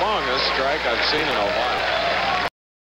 longest strike I've seen in a while.